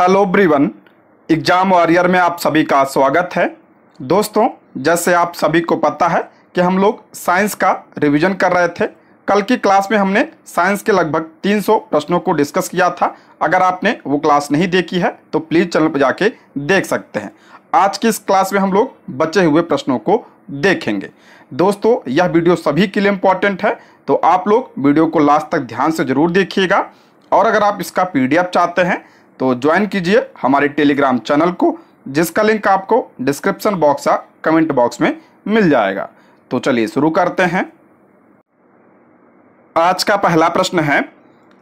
Hello ब्रीवन exam warrior में आप सभी का स्वागत है। दोस्तों, जैसे आप सभी को पता है कि हम लोग साइंस का रिवीजन कर रहे थे। कल की क्लास में हमने साइंस के लगभग 300 प्रश्नों को डिस्कस किया था। अगर आपने वो क्लास नहीं देखी है तो प्लीज़ चैनल पर जाके देख सकते हैं। आज की इस क्लास में हम लोग बचे हुए प्रश्नों को देखेंगे। दोस्तों, यह वीडियो सभी के लिए इंपॉर्टेंट है तो आप लोग वीडियो को लास्ट तक ध्यान से ज़रूर देखिएगा। और अगर आप इसका पीडीएफ चाहते हैं तो ज्वाइन कीजिए हमारे टेलीग्राम चैनल को, जिसका लिंक आपको डिस्क्रिप्शन बॉक्स या कमेंट बॉक्स में मिल जाएगा। तो चलिए शुरू करते हैं। आज का पहला प्रश्न है,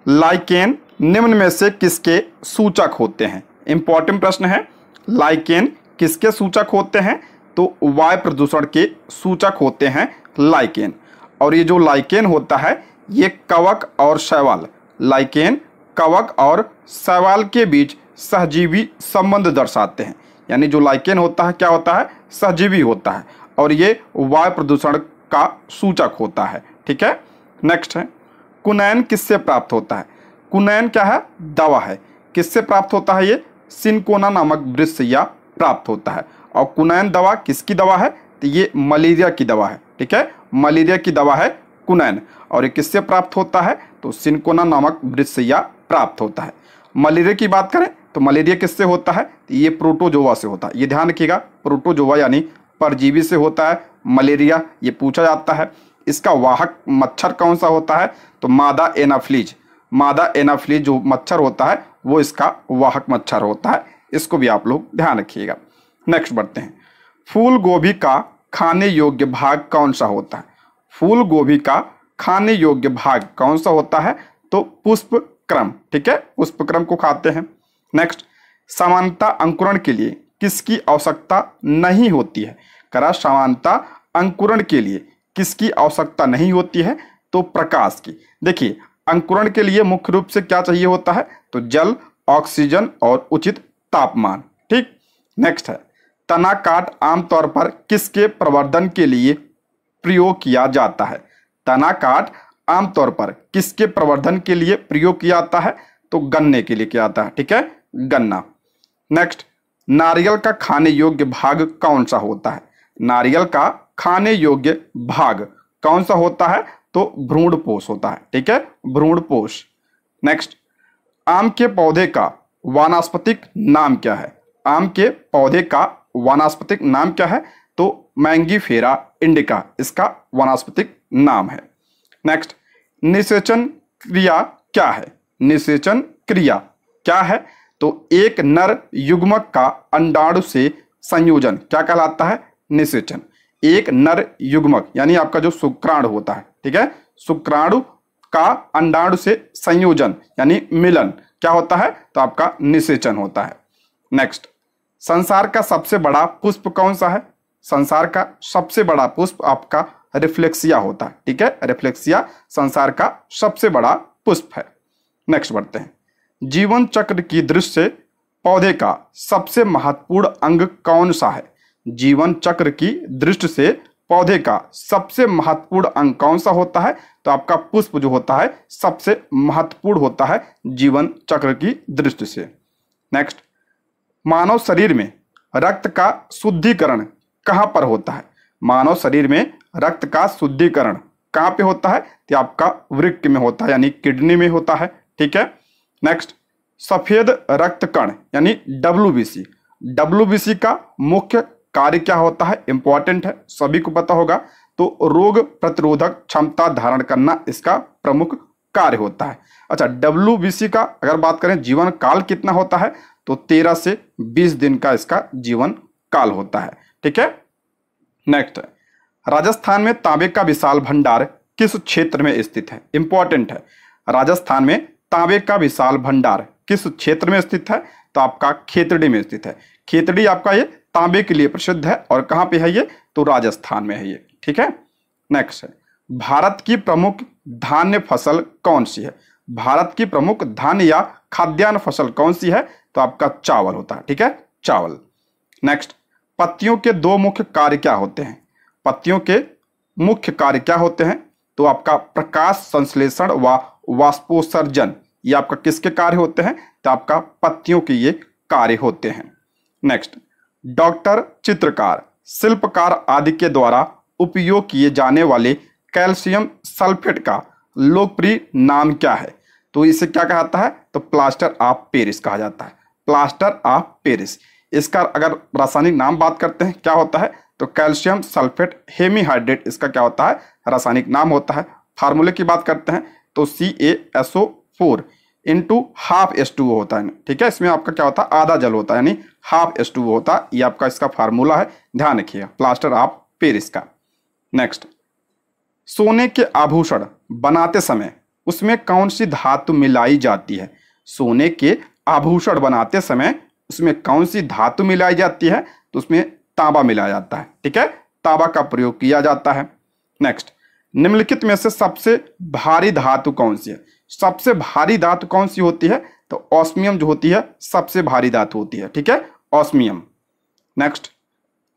लाइकेन निम्न में से किसके सूचक होते हैं? इंपॉर्टेंट प्रश्न है, लाइकेन किसके सूचक होते हैं? तो वायु प्रदूषण के सूचक होते हैं लाइकेन। और ये जो लाइकेन होता है, ये कवक और शैवाल। लाइकेन कवक और शैवाल के बीच सहजीवी संबंध दर्शाते हैं। यानी जो लाइकेन होता है, क्या होता है? सहजीवी होता है। और ये वायु प्रदूषण का सूचक होता है। ठीक है? नेक्स्ट है। कुनैन किससे प्राप्त होता है? कुनैन क्या है? दवा है। किससे प्राप्त होता है ये? सिनकोना नामक वृक्ष या प्राप्त होता है। और कुनैन दवा किसकी दवा है? तो ये मलेरिया की दवा है। ठीक है? मलेरिया की दवा है कुनैन। और ये किससे प्राप्त होता है? तो सिनकोना नामक वृक्ष या प्राप्त होता है। मलेरिया की बात करें तो मलेरिया किससे होता है? तो ये प्रोटोजोवा से होता है। ये ध्यान रखिएगा प्रोटोजोवा यानी परजीवी से होता है, मलेरिया ये पूछा जाता है। इसका वाहक मच्छर कौन सा होता है? तो मादा एनाफ्लीज। मादा एनाफ्लीज जो मच्छर होता है, वो इसका वाहक मच्छर होता है। इसको भी आप लोग ध्यान रखिएगा। नेक्स्ट बढ़ते हैं। फूल गोभी का खाने योग्य भाग कौन सा होता है? फूल गोभी का खाने योग्य भाग कौन सा होता है? तो पुष्प क्रम ठीक है? पुष्प क्रम को खाते हैं। नेक्स्ट समानता अंकुरण के लिए किसकी आवश्यकता नहीं होती है? करा समानता अंकुरण के लिए किसकी आवश्यकता नहीं होती है? तो प्रकाश की। देखिए, अंकुरण के लिए मुख्य रूप से क्या चाहिए होता है? तो जल, ऑक्सीजन और उचित तापमान, ठीक? नेक्स्ट है तना काट आमतौर पर किसके प्रवर्धन के लिए प्रयोग किया जाता है? तना काट आमतौर पर किसके प्रवर्धन के लिए प्रयोग किया जाता है? तो गन्ने के लिए किया जाता है, ठीक है? गन्ना। नेक्स्ट नारियल का खाने योग्य भाग कौन सा होता है? नारियल का खाने योग्य भाग कौन सा होता है? तो भ्रूण पोष होता है, ठीक है? भ्रूण पोष नेक्स्ट आम के पौधे का वानस्पतिक नाम क्या है? आम के पौधे का वानस्पतिक नाम क्या है? तो मैंगीफेरा इंडिका, इसका वानस्पतिक नाम है। नेक्स्ट निषेचन क्रिया क्या है? निषेचन क्रिया क्या है? तो एक नर युग्मक का अंडाणु से संयोजन क्या कहलाता है? निषेचन। एक नर युग्मक, यानी आपका जो शुक्राणु होता है, ठीक है? शुक्राणु का अंडाणु से संयोजन, यानी मिलन क्या होता है? तो आपका निषेचन होता है। नेक्स्ट संसार का सबसे बड़ा पुष्प कौन सा है? संसार का सबसे बड़ा पुष्प आपका रिफ्लेक्सिया होता है, ठीक है? रिफ्लेक्सिया संसार का सबसे बड़ा पुष्प है। नेक्स्ट बढ़ते हैं। जीवन चक्र की दृष्टि से पौधे का सबसे महत्वपूर्ण अंग कौन सा है? जीवन चक्र की दृष्टि से पौधे का सबसे महत्वपूर्ण अंग कौन सा होता है? तो आपका पुष्प जो होता है, सबसे महत्वपूर्ण होता है जीवन चक्र की दृष्टि से। नेक्स्ट मानव शरीर में रक्त का शुद्धिकरण कहाँ पर होता है? मानव शरीर में रक्त का शुद्धिकरण। कहाँ पे होता है? तो आपका वृक्क में होता है, यानी किडनी में होता है, ठीक है? नेक्स्ट सफ़ेद रक्त कण, यानी डब्ल्यू डब्ल्यू का मुख्य कार्य क्या होता है? इंपॉर्टेंट है, सभी को पता होगा। तो रोग प्रतिरोधक क्षमता धारण करना इसका प्रमुख कार्य होता है। अच्छा डब्ल्यू का अगर बात करें, जीवन काल कितना होता है? तो तेरह से बीस दिन का इसका जीवन काल होता है, ठीक है? नेक्स्ट राजस्थान में तांबे का विशाल भंडार किस क्षेत्र में स्थित है? इंपॉर्टेंट है। राजस्थान में तांबे का विशाल भंडार किस क्षेत्र में स्थित है? तो आपका खेतड़ी में स्थित है। खेतड़ी आपका ये तांबे के लिए प्रसिद्ध है और कहाँ पे है ये? तो राजस्थान में है ये। ठीक है? नेक्स्ट है। भारत की प्रमुख धान्य फ़सल कौन सी है? भारत की प्रमुख धान्य या खाद्यान्न फ़सल कौन सी है? तो आपका चावल होता है। ठीक है? चावल। नेक्स्ट पत्तियों के दो मुख्य कार्य क्या होते हैं? पत्तियों के मुख्य कार्य क्या होते हैं? तो आपका प्रकाश संश्लेषण व वाष्पोसर्जन ये आपका किसके कार्य होते हैं? तो आपका पत्तियों के ये कार्य होते हैं। नेक्स्ट डॉक्टर चित्रकार, शिल्पकार आदि के द्वारा उपयोग किए जाने वाले कैल्शियम सल्फेट का लोकप्रिय नाम क्या है? तो इसे क्या कहा जाता है? तो प्लास्टर ऑफ़ पेरिस कहा जाता है। Plaster of Paris. इसका अगर रासायनिक नाम बात करते हैं, क्या होता है? तो कैल्शियम सल्फेट हेमीहाइड्रेट, इसका क्या होता है? रासायनिक नाम होता है। फार्मूले की बात करते हैं तो C A S O four into half S two होता है। ठीक है, इसमें आपका क्या होता है? आधा जल होता है, यानी हाफ़ एस टू होता है। ये आपका इसका फार्मूला है। ध्यान रखिएगा प्लास्टर ऑफ़ पेरिस का नेक्स्ट सोने के आभूषण बनाते समय उसमें कौन सी धातु मिलाई जाती है? सोने के आभूषण बनाते समय उसमें कौन सी धातु मिलाई जाती है? तो उसमें तांबा मिलाया जाता है, ठीक है? तांबा का प्रयोग किया जाता है। नेक्स्ट निम्नलिखित में से सबसे भारी धातु कौन सी है? सबसे भारी धातु कौन सी होती है? तो ऑस्मियम जो होती है, सबसे भारी धातु होती है, ठीक है? ऑस्मियम नेक्स्ट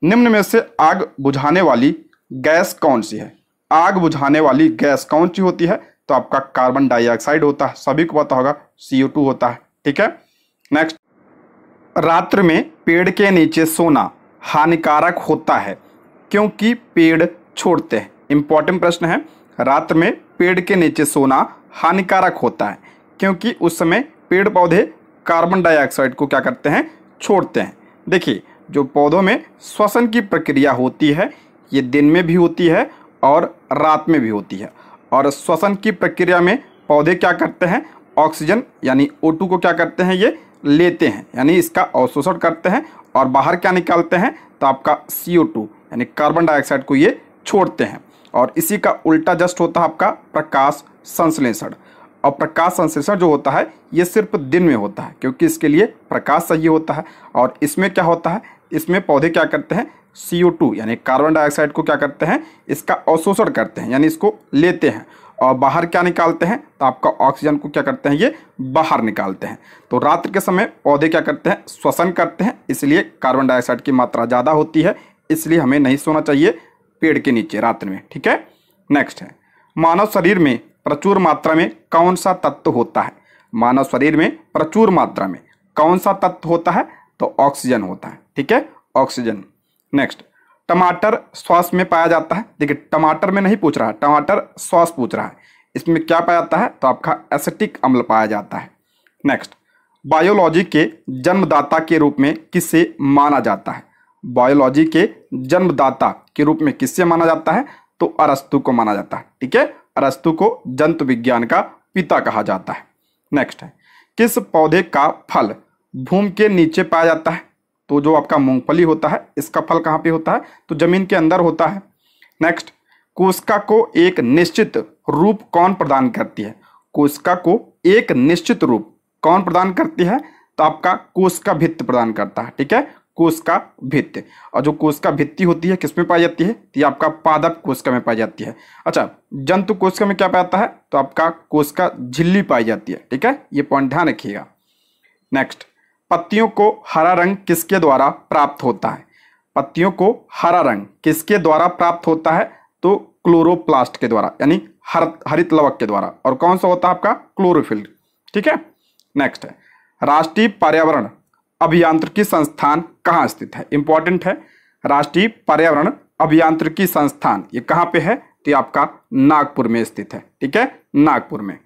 निम्न में से आग बुझाने वाली गैस कौन सी है? आग बुझाने वाली गैस कौन सी होती है? तो आपका कार्बन डाइऑक्साइड होता है, सभी को पता होगा सी होता है, ठीक है? नेक्स्ट रात्र में पेड़ के नीचे सोना हानिकारक होता है, क्योंकि पेड़ छोड़ते हैं। इंपॉर्टेंट प्रश्न है, रात में पेड़ के नीचे सोना हानिकारक होता है, क्योंकि उस समय पेड़ पौधे कार्बन डाइऑक्साइड को क्या करते हैं? छोड़ते हैं। देखिए, जो पौधों में श्वसन की प्रक्रिया होती है, ये दिन में भी होती है और रात में भी होती है। और श्वसन की प्रक्रिया में पौधे क्या करते हैं? ऑक्सीजन, यानी ओ को क्या करते हैं ये? लेते हैं, यानी इसका अवशोषण करते हैं और बाहर क्या निकालते हैं तो आपका सी यानी कार्बन डाइऑक्साइड को ये छोड़ते हैं। और इसी का उल्टा जस्ट होता है आपका प्रकाश संश्लेषण। और प्रकाश संश्लेषण जो होता है, ये सिर्फ़ दिन में होता है, क्योंकि इसके लिए प्रकाश सही होता है। और इसमें क्या होता है, इसमें पौधे क्या करते हैं सी यानी कार्बन डाइऑक्साइड को क्या करते हैं, इसका अवशोषण करते हैं, यानी इसको लेते हैं। और बाहर क्या निकालते हैं? तो आपका ऑक्सीजन को क्या करते हैं? ये बाहर निकालते हैं। तो रात्र के समय पौधे क्या करते हैं? श्वसन करते हैं, इसलिए कार्बन डाइऑक्साइड की मात्रा ज़्यादा होती है, इसलिए हमें नहीं सोना चाहिए पेड़ के नीचे रात्र में, ठीक है? नेक्स्ट है, मानव शरीर में प्रचुर मात्रा में कौन सा तत्व होता है? मानव शरीर में प्रचुर मात्रा में कौन सा तत्व होता है? तो ऑक्सीजन होता है, ठीक है? ऑक्सीजन। नेक्स्ट टमाटर सॉस में पाया जाता है। देखिए, टमाटर में नहीं पूछ रहा है, टमाटर सॉस पूछ रहा है। इसमें क्या पाया जाता है? तो आपका एसिटिक अम्ल पाया जाता है। नेक्स्ट, बायोलॉजी के जन्मदाता के रूप में किसे माना जाता है? बायोलॉजी के जन्मदाता के रूप में किससे माना जाता है? तो अरस्तु को माना जाता है, ठीक है? अरस्तु को जंतु विज्ञान का पिता कहा जाता है। नेक्स्ट है, किस पौधे का फल भूमि के नीचे पाया जाता है? तो जो आपका मूंगफली होता है, इसका फल कहाँ पे होता है? तो ज़मीन के अंदर होता है। नेक्स्ट कोशिका को एक निश्चित रूप कौन प्रदान करती है? कोशिका को एक निश्चित रूप कौन प्रदान करती है? तो आपका कोशिका भित्त प्रदान करता है, ठीक है? कोशिका भित्त। और जो कोशिका भित्ति होती है किसमें पाई जाती है? तो ये आपका पादप कोशिका में पाई जाती है। अच्छा जंतु कोशिका में क्या पाता है? तो आपका कोशिका झिल्ली पाई जाती है, ठीक है? ये पॉइंट ध्यान रखिएगा। नेक्स्ट पत्तियों को हरा रंग किसके द्वारा प्राप्त होता है? पत्तियों को हरा रंग किसके द्वारा प्राप्त होता है? तो क्लोरोप्लास्ट के द्वारा, यानी हर, हरित लवक के द्वारा। और कौन सा होता है आपका? क्लोरोफिल। ठीक है? नेक्स्ट है। राष्ट्रीय पर्यावरण अभियांत्रिकी संस्थान कहाँ स्थित है? इंपॉर्टेंट है। राष्ट्रीय पर्यावरण अभियांत्रिकी संस्थान, ये कहाँ पे है? तो ये आपका नागपुर में स्थित है। ठीक है? नागपुर में।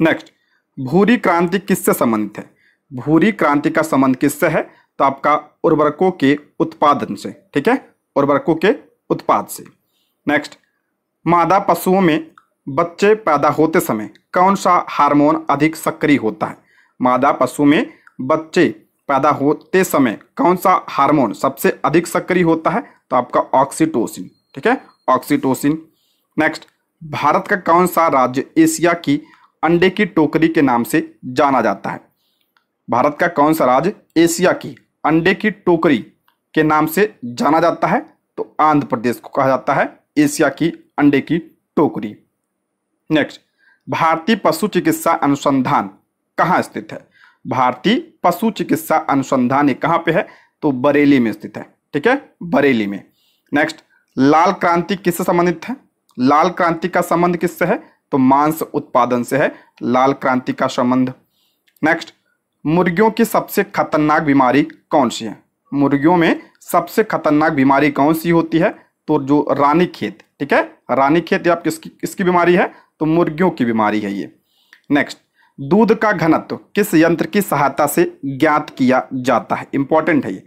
नेक्स्ट भूरी क्रांति किससे संबंधित है? भूरी क्रांति का संबंध किससे है? तो आपका उर्वरकों के उत्पादन से, ठीक है? उर्वरकों के उत्पाद से। नेक्स्ट मादा पशुओं में बच्चे पैदा होते समय कौन सा हार्मोन अधिक सक्रिय होता है? मादा पशु में बच्चे पैदा होते समय कौन सा हार्मोन सबसे अधिक सक्रिय होता है? तो आपका ऑक्सीटोसिन, ठीक है? ऑक्सीटोसिन। नेक्स्ट भारत का कौन सा राज्य एशिया की अंडे की टोकरी के नाम से जाना जाता है? भारत का कौन सा राज्य एशिया की अंडे की टोकरी के नाम से जाना जाता है? तो आंध्र प्रदेश को कहा जाता है एशिया की अंडे की टोकरी। नेक्स्ट भारतीय पशु चिकित्सा अनुसंधान कहाँ स्थित है? भारतीय पशु चिकित्सा अनुसंधान ये कहाँ पे है? तो बरेली में स्थित है, ठीक है? बरेली में। नेक्स्ट लाल क्रांति किससे संबंधित है? लाल क्रांति का संबंध किससे है? तो मांस उत्पादन से है, लाल क्रांति का संबंध। नेक्स्ट मुर्गियों की सबसे खतरनाक बीमारी कौन सी है? मुर्गियों में सबसे खतरनाक बीमारी कौन सी होती है? तो जो रानी खेत, ठीक है? रानी खेत आप किसकी किसकी बीमारी है? तो मुर्गियों की बीमारी है ये। नेक्स्ट दूध का घनत्व किस यंत्र की सहायता से ज्ञात किया जाता है? इंपॉर्टेंट है ये।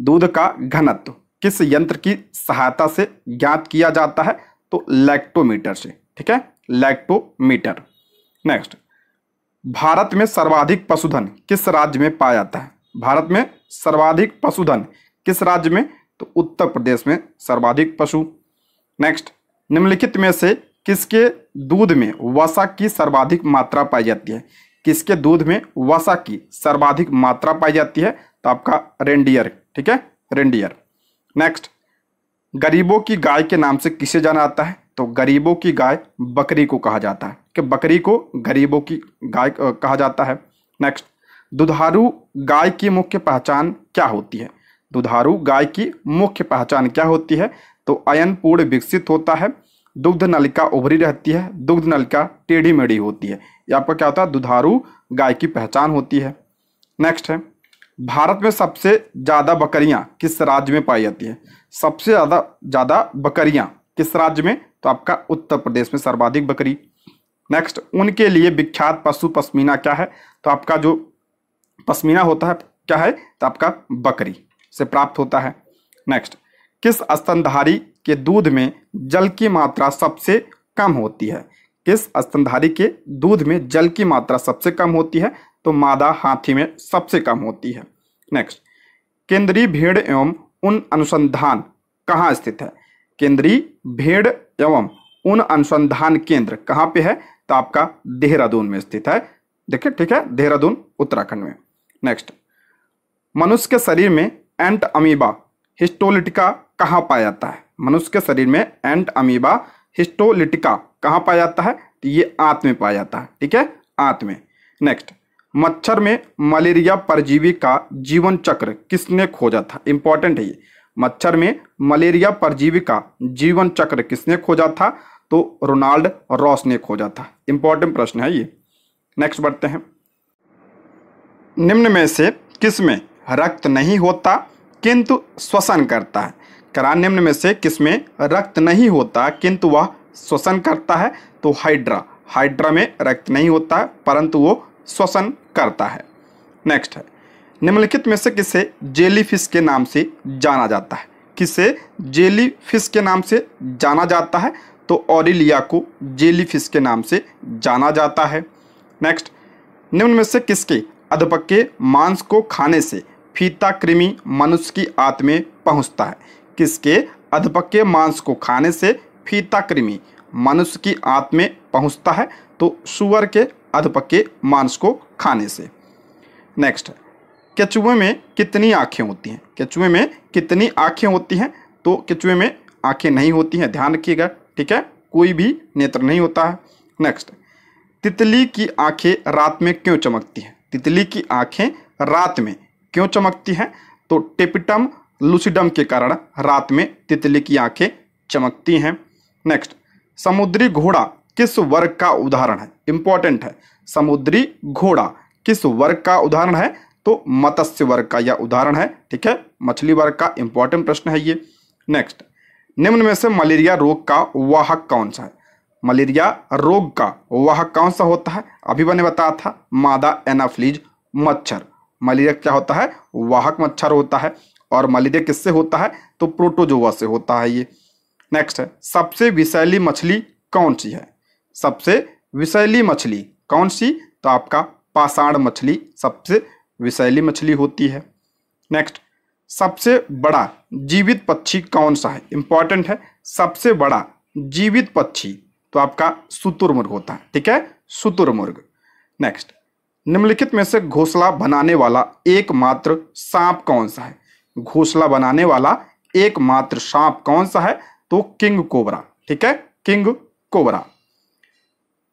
दूध का घनत्व किस यंत्र की सहायता से ज्ञात किया जाता है? तो लैक्टोमीटर से, ठीक है? लैक्टोमीटर नेक्स्ट भारत में सर्वाधिक पशुधन किस राज्य में पाया जाता है? भारत में सर्वाधिक पशुधन किस राज्य में? तो उत्तर प्रदेश में सर्वाधिक पशु। नेक्स्ट निम्नलिखित में से किसके दूध में वसा की सर्वाधिक मात्रा पाई जाती है? किसके दूध में वसा की सर्वाधिक मात्रा पाई जाती है? तो आपका रेंडियर ठीक है? रेंडियर नेक्स्ट गरीबों की गाय के नाम से किसे जाना जाता है? तो गरीबों की गाय बकरी को कहा जाता है। कि बकरी को गरीबों की गाय कहा जाता है। नेक्स्ट दुधारू गाय की मुख्य पहचान क्या होती है? दुधारू गाय की मुख्य पहचान क्या होती है? तो अयन पूर्ण विकसित होता है, दुग्ध नलिका उभरी रहती है, दुग्ध नलिका टेढ़ी मेढ़ी होती है। ये आपका क्या होता है? दुधारू गाय की पहचान होती है। नेक्स्ट है, भारत में सबसे ज़्यादा बकरियाँ किस राज्य में पाई जाती है? सबसे ज़्यादा ज़्यादा बकरियाँ किस राज्य में? तो आपका उत्तर प्रदेश में सर्वाधिक बकरी। नेक्स्ट उनके लिए विख्यात पशु पश्मीना क्या है? तो आपका जो पश्मीना होता है, क्या है? तो आपका बकरी से प्राप्त होता है। नेक्स्ट किस स्तनधारी के दूध में जल की मात्रा सबसे कम होती है? किस स्तनधारी के दूध में जल की मात्रा सबसे कम होती है? तो मादा हाथी में सबसे कम होती है। नेक्स्ट केंद्रीय भेड़ एवं उन अनुसंधान कहाँ स्थित है? केंद्रीय भेड़ एवं उन अनुसंधान केंद्र कहाँ पे है? तो आपका देहरादून में स्थित है। देखिए, ठीक है, देहरादून, उत्तराखंड में। नेक्स्ट मनुष्य के शरीर में एंट अमीबा हिस्टोलिटिका कहाँ पाया जाता है? मनुष्य के शरीर में एंट अमीबा हिस्टोलिटिका कहाँ पाया जाता है? तो ये आंत में पाया जाता है, ठीक है, आंत में। नेक्स्ट मच्छर में मलेरिया परजीवी का जीवन चक्र किसने खोजा था? इंपॉर्टेंट है ये। मच्छर में मलेरिया परजीवी का जीवन चक्र किसने खोजा था? तो रोनाल्ड रॉस ने खोजा था। इंपॉर्टेंट प्रश्न है ये। नेक्स्ट बढ़ते हैं। निम्न में से किसमें रक्त नहीं होता, किंतु श्वसन करता है? करा निम्न में से किसमें रक्त नहीं होता, किंतु वह श्वसन करता है? तो हाइड्रा। हाइड्रा में रक्त नहीं होता, परंतु वो श्वसन करता है। नेक्स्ट है। निम्नलिखित में से किसे जेली फ़िश के नाम से जाना जाता है? किसे जेली फ़िश के नाम से जाना जाता है? तो ऑरिलिया को जेली फ़िश के नाम से जाना जाता है। नेक्स्ट, निम्न में से किसके अधपक के मांस को खाने से फीता कृमि मनुष्य की आत्म में पहुँचता है? किसके अधपक के मांस को खाने से फीता कृमि मनुष्य की आत्म में पहुँचता है? तो सुअर के अधपके मांस को खाने से। नेक्स्ट केचुए में कितनी आँखें होती हैं? केचुए में कितनी आँखें होती हैं? तो केचुए में आँखें नहीं होती हैं, ध्यान रखिएगा, ठीक है? कोई भी नेत्र नहीं होता है। नेक्स्ट तितली की आँखें रात में क्यों चमकती हैं? तितली की आँखें रात में क्यों चमकती हैं? तो टेपिटम, लुसिडम के कारण रात में तितली की आँखें चमकती हैं। नेक्स्ट समुद्री घोड़ा किस वर्ग का उदाहरण है? इंपॉर्टेंट है। समुद्री घोड़ा किस वर्ग का उदाहरण है? तो मत्स्य वर्ग का यह उदाहरण है, ठीक है? मछली वर्ग का इंपॉर्टेंट प्रश्न है ये। नेक्स्ट निम्न में से मलेरिया रोग का वाहक कौन सा है? मलेरिया रोग का वाहक कौन सा होता है? अभी मैंने बताया था, मादा, एनाफ्लीज, मच्छर। मलेरिया क्या होता है? वाहक मच्छर होता है। और मलेरिया किससे होता है? तो प्रोटोजोवा से होता है ये। नेक्स्ट है सबसे विषैली मछली कौन सी है? सबसे विषैली मछली कौन सी? तो आपका पाषाण मछली सबसे विषैली मछली होती है। नेक्स्ट सबसे बड़ा जीवित पक्षी कौन सा है? इंपॉर्टेंट है, सबसे बड़ा जीवित पक्षी तो आपका सुतुरमुर्ग होता है, ठीक है? सुतुरमुर्ग। नेक्स्ट निम्नलिखित में से घोसला बनाने वाला एकमात्र सांप कौन सा है? घोसला बनाने वाला एकमात्र सांप कौन सा है? तो किंग कोबरा, ठीक है? King cobra.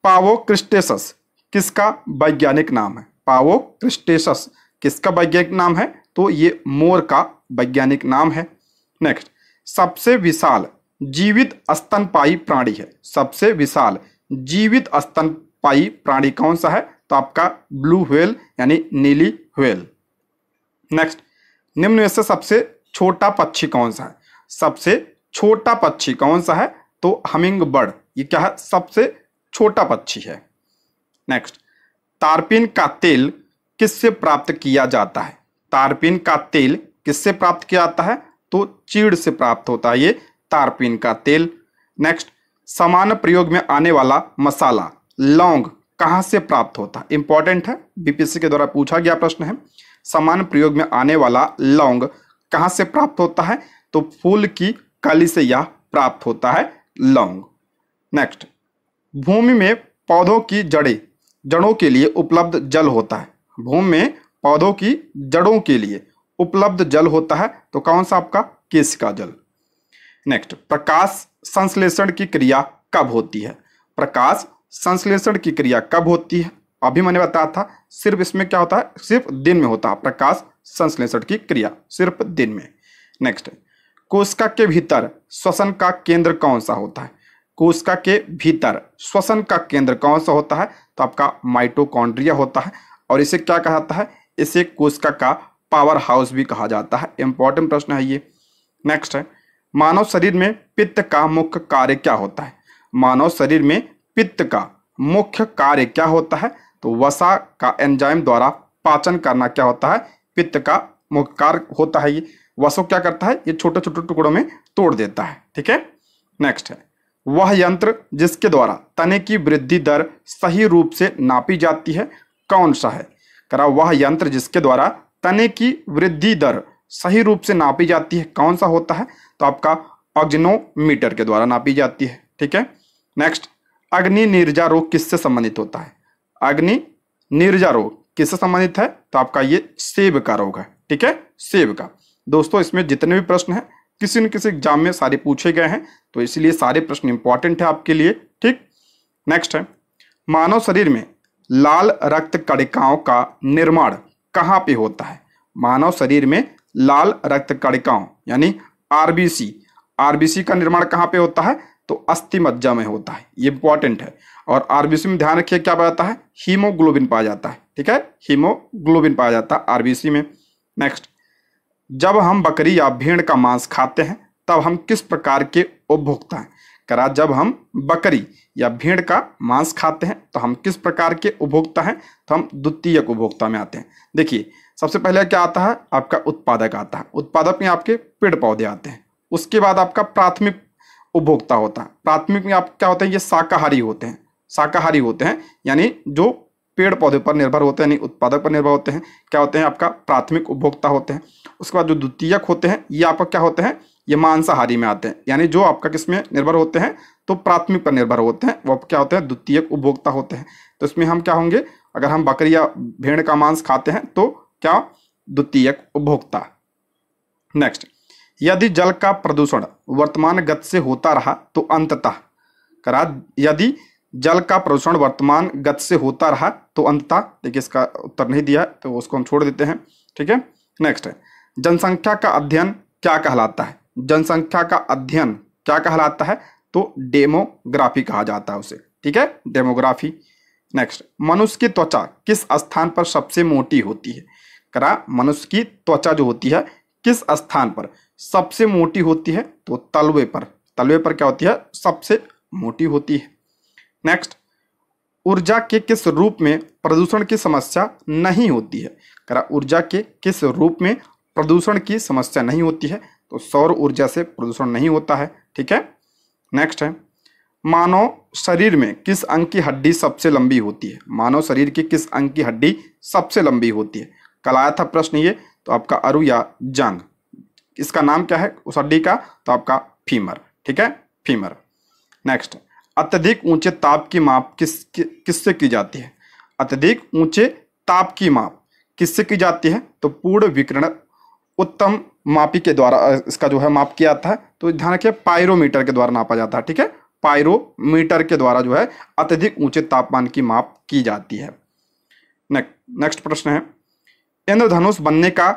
पावो क्रिस्टेसस किसका वैज्ञानिक नाम है? पावो क्रिस्टेसस किसका वैज्ञानिक नाम है? तो ये मोर का वैज्ञानिक नाम है। नेक्स्ट सबसे विशाल जीवित स्तनपाई प्राणी है। सबसे विशाल जीवित स्तनपाई प्राणी कौन सा है? तो आपका ब्लू व्हेल यानी नीली व्हेल नेक्स्ट निम्न में से सबसे छोटा पक्षी कौन सा है? सबसे छोटा पक्षी कौन सा है? तो हमिंग बर्ड ये क्या है? सबसे छोटा पक्षी है। नेक्स्ट तारपीन का तेल किससे प्राप्त किया जाता है? तारपीन का तेल किससे प्राप्त किया जाता है? तो चीड़ से प्राप्त होता है ये तारपीन का तेल। नेक्स्ट समान प्रयोग में आने वाला मसाला, लौंग, कहाँ से प्राप्त होता है? इंपॉर्टेंट है बीपीएससी के द्वारा पूछा गया प्रश्न है। समान प्रयोग में आने वाला लौंग कहाँ से प्राप्त होता है? तो फूल की कली से यह प्राप्त होता है लौंग। नेक्स्ट भूमि में पौधों की जड़ें जड़ों के लिए उपलब्ध जल होता है। भूमि में पौधों की जड़ों के लिए उपलब्ध जल होता है तो कौन सा आपका? किस का जल। नेक्स्ट प्रकाश संश्लेषण की क्रिया कब होती है? प्रकाश संश्लेषण की क्रिया कब होती है? अभी मैंने बताया था, सिर्फ़ इसमें क्या होता है? सिर्फ़ दिन में होता है। प्रकाश संश्लेषण की क्रिया, सिर्फ़ दिन में। नेक्स्ट कोशिका के भीतर श्वसन का केंद्र कौन सा होता है? कोशिका के भीतर श्वसन का केंद्र कौन सा होता है? तो आपका माइटोकॉन्ड्रिया होता है और इसे क्या कहा जाता है? इसे कोशिका का पावर हाउस भी कहा जाता है। इंपॉर्टेंट प्रश्न है ये। नेक्स्ट है, मानव शरीर में पित्त का मुख्य कार्य क्या होता है? मानव शरीर में पित्त का मुख्य कार्य क्या होता है? तो वसा का एंजाइम द्वारा पाचन करना क्या होता है? पित्त का मुख्य कार्य होता है ये। वसो क्या करता है? ये छोटे छोटे टुकड़ों में तोड़ देता है। ठीक है? नेक्स्ट है वह यंत्र जिसके द्वारा तने की वृद्धि दर सही रूप से नापी जाती है, कौन सा है? करा, वह यंत्र जिसके द्वारा तने की वृद्धि दर सही रूप से नापी जाती है, कौन सा होता है? तो आपका ऑक्जिनोमीटर के द्वारा नापी जाती है, ठीक है? नेक्स्ट अग्नि निर्जा रोग किससे संबंधित होता है? अग्नि निर्जा रोग किससे संबंधित है? तो आपका ये सेब का रोग है, ठीक है? सेब का। दोस्तों, इसमें जितने भी प्रश्न हैं किसी न किसी एग्ज़ाम में सारे पूछे गए हैं तो इसलिए सारे प्रश्न इंपॉर्टेंट है आपके लिए, ठीक? नेक्स्ट है, मानव शरीर में लाल रक्त कणिकाओं का निर्माण कहाँ पे होता है? मानव शरीर में लाल रक्त कणिकाओं, यानी आरबीसी आरबीसी का निर्माण कहाँ पे होता है? तो अस्थि मज्जा में होता है, ये इंपॉर्टेंट है। और आरबीसी में ध्यान रखिए क्या पाया जाता है? हीमोग्लोबिन पाया जाता है, ठीक है? हीमोग्लोबिन पाया जाता है आरबीसी में। नेक्स्ट जब हम बकरी या भेड़ का मांस खाते हैं, तब हम किस प्रकार के उपभोक्ता हैं? करा, जब हम बकरी या भेड़ का मांस खाते हैं तो हम किस प्रकार के उपभोक्ता हैं? तो हम द्वितीय उपभोक्ता में आते हैं। देखिए, सबसे पहले क्या आता है? आपका उत्पादक आता है। उत्पादक में आपके पेड़ पौधे आते हैं। उसके बाद आपका प्राथमिक उपभोक्ता होता है। प्राथमिक में आप क्या होते हैं? ये शाकाहारी होते हैं। शाकाहारी होते हैं, यानी जो पेड़ पौधे पर निर्भर होते हैं, यानी उत्पादक पर निर्भर होते हैं, क्या होते हैं? आपका प्राथमिक उपभोक्ता होते हैं। उसके बाद जो द्वितीयक होते हैं, ये आपका क्या होते हैं? ये मांसाहारी में आते हैं। यानी जो आपका किसमें निर्भर होते हैं तो प्राथमिक पर निर्भर होते हैं। वो क्या होते हैं? द्वितीयक उपभोक्ता होते हैं। तो इसमें हम क्या होंगे? अगर हम बकरी या भेड़ का मांस खाते हैं तो क्या? द्वितीयक उपभोक्ता। नेक्स्ट यदि जल का प्रदूषण वर्तमान गत से होता रहा तो अंततः, करा, यदि जल का प्रदूषण वर्तमान गत से होता रहा तो अंततः, देखिए इसका उत्तर नहीं दिया तो उसको हम छोड़ देते हैं। ठीक है? नेक्स्ट है जनसंख्या का अध्ययन क्या कहलाता है? जनसंख्या का अध्ययन क्या कहलाता है? तो डेमोग्राफी कहा जाता है उसे। ठीक है? डेमोग्राफी। नेक्स्ट मनुष्य की त्वचा किस स्थान पर सबसे मोटी होती है? करा, मनुष्य की त्वचा जो होती है, किस स्थान पर सबसे मोटी होती है? तो तलवे पर। तलवे पर क्या होती है? सबसे मोटी होती है। नेक्स्ट ऊर्जा के किस रूप में प्रदूषण की समस्या नहीं होती है? करा, ऊर्जा के किस रूप में प्रदूषण की समस्या नहीं होती है तो सौर ऊर्जा से प्रदूषण नहीं होता है ठीक है? नेक्स्ट है मानव शरीर में किस अंग की हड्डी सबसे लंबी होती है? मानव शरीर की किस अंग की हड्डी सबसे लंबी होती है? कल आया था प्रश्न ये तो आपका अरु या जंग इसका नाम क्या है? उस हड्डी का तो आपका फीमर ठीक है? फीमर। नेक्स्ट अत्यधिक ऊँचे ताप की माप किस कि, किससे की जाती है? अत्यधिक ऊँचे ताप की माप किससे की जाती है? तो पूर्ण विकिरण उत्तम मापी के द्वारा इसका जो है माप किया है तो ध्यान रखिए पायरोमीटर के द्वारा नापा जाता है, ठीक है? पायरोमीटर के द्वारा जो है अत्यधिक ऊँचे तापमान की माप की जाती है। नेक्स्ट प्रश्न है। इंद्रधनुष बनने का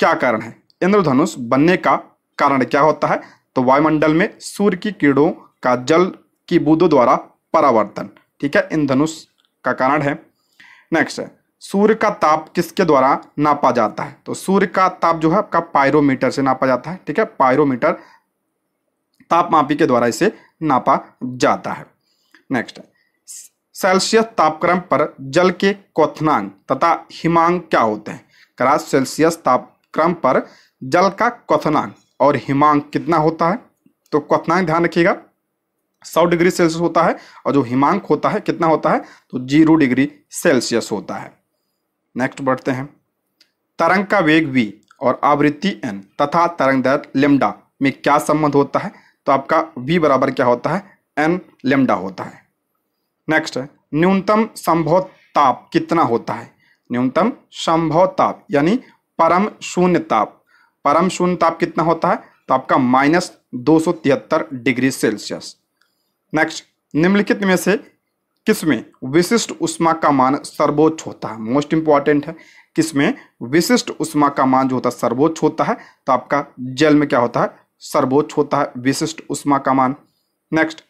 क्या कारण है? इंद्रधनुष बनने का कारण क्या होता है? तो वायुमंडल में सूर्य की किरणों का जल की बूंदों द्वारा परावर्तन, ठीक है? इंद्रधनुष का कारण है। नेक्स्ट है। सूर्य का ताप किसके द्वारा नापा जाता है? तो सूर्य का ताप जो है आपका पायरोमीटर से नापा जाता है, ठीक है? पायरोमीटर तापमापी के द्वारा इसे नापा जाता है। नेक्स्ट सेल्सियस तापक्रम पर जल के क्वथनांक तथा हिमांक क्या होते हैं? करा सेल्सियस तापक्रम पर जल का क्वथनांक और हिमांक कितना होता है? तो क्वथनांक ध्यान रखिएगा, सौ डिग्री सेल्सियस होता है और जो हिमांक होता है कितना होता है? तो ज़ीरो डिग्री सेल्सियस होता है। नेक्स्ट बढ़ते हैं। तरंग का वेग v और आवृत्ति n तथा तरंग दर लेमडा में क्या संबंध होता है? तो आपका v बराबर क्या होता है? N लेमडा होता है। नेक्स्ट न्यूनतम संभव ताप कितना होता है? न्यूनतम संभव ताप, यानी परम शून्य ताप। परम शून्य ताप कितना होता है? तो आपका माइनस दो डिग्री सेल्सियस। नेक्स्ट निम्नलिखित में से किसमें? विशिष्ट उष्मा का मान सर्वोच्च होता है। मोस्ट इंपॉर्टेंट है। किसमें? विशिष्ट उष्मा का मान जो होता है, सर्वोच्च होता है। तो आपका जल में क्या होता है? सर्वोच्च होता है, विशिष्ट उष्मा का मान। नेक्स्ट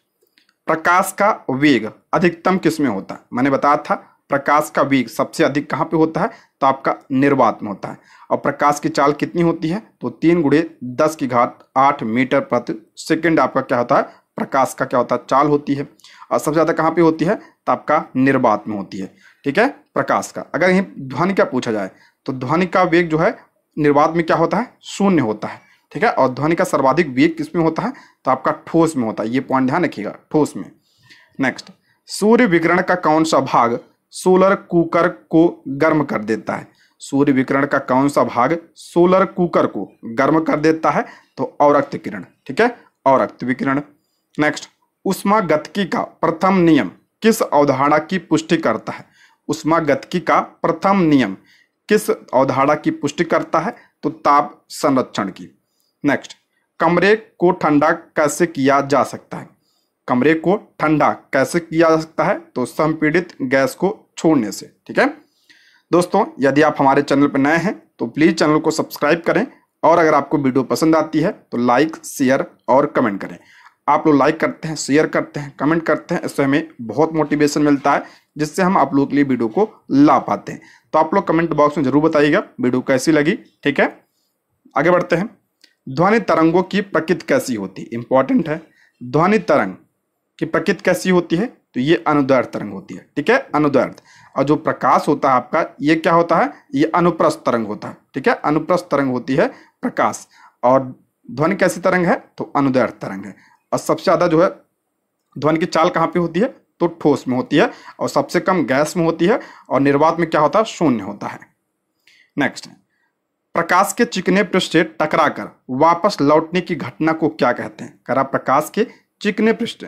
प्रकाश का वेग अधिकतम किसमें होता है? मैंने बताया था, प्रकाश का वेग सबसे अधिक कहाँ पे होता है? तो आपका निर्वात में होता है। और प्रकाश की चाल कितनी होती है? तो तीन गुड़े दस की घात आठ मीटर प्रति सेकेंड आपका क्या होता है? प्रकाश का क्या होता है? चाल होती है। और सबसे ज़्यादा कहाँ पे होती है? तो आपका निर्वात में होती है। ठीक है? प्रकाश का। अगर यही ध्वनि का पूछा जाए तो ध्वनि का वेग जो है निर्वात में क्या होता है? शून्य होता है। ठीक है? और ध्वनि का सर्वाधिक वेग किसमें होता है? तो आपका ठोस में होता है। ये पॉइंट ध्यान रखिएगा, ठोस में। नेक्स्ट सूर्य विकिरण का कौन सा भाग सोलर कुकर को गर्म कर देता है? सूर्य विकिरण का कौन सा भाग सोलर कुकर को गर्म कर देता है? तो औरक्त किरण। ठीक है? औरक्त विकिरण। नेक्स्ट उष्मा गतिकी का प्रथम नियम किस अवधारणा की पुष्टि करता है? उष्मा गतिकी का प्रथम नियम किस अवधारणा की पुष्टि करता है? तो ताप संरक्षण की। नेक्स्ट कमरे को ठंडा कैसे किया जा सकता है? कमरे को ठंडा कैसे किया जा सकता है? तो संपीड़ित गैस को छोड़ने से, ठीक है? दोस्तों, यदि आप हमारे चैनल पर नए हैं तो प्लीज़ चैनल को सब्सक्राइब करें और अगर आपको वीडियो पसंद आती है तो लाइक, शेयर और कमेंट करें। आप लोग लाइक करते हैं शेयर करते हैं कमेंट करते हैं, इससे हमें बहुत मोटिवेशन मिलता है, जिससे हम आप लोगों के लिए वीडियो को ला पाते हैं। तो आप लोग कमेंट बॉक्स में ज़रूर बताइएगा वीडियो कैसी लगी, ठीक है? आगे बढ़ते हैं। ध्वनि तरंगों की प्रकृति कैसी होती है? इंपॉर्टेंट है। ध्वनि तरंग की प्रकृति कैसी होती है? तो ये अनुदैर्थ तरंग होती है, ठीक है? अनुदैर्थ और जो प्रकाश होता है आपका, ये क्या होता है? ये अनुप्रस्थ तरंग होता है, ठीक है? अनुप्रस्थ तरंग होती है प्रकाश। और ध्वनि कैसी तरंग है? तो अनुदैर्थ तरंग है। और सबसे ज़्यादा जो है ध्वनि की चाल कहाँ पे होती है? तो ठोस में होती है और सबसे कम गैस में होती है और निर्वात में क्या होता है? शून्य होता है। नेक्स्ट प्रकाश के चिकने पृष्ठ से टकराकर वापस लौटने की घटना को क्या कहते हैं? करा प्रकाश के चिकने पृष्ठ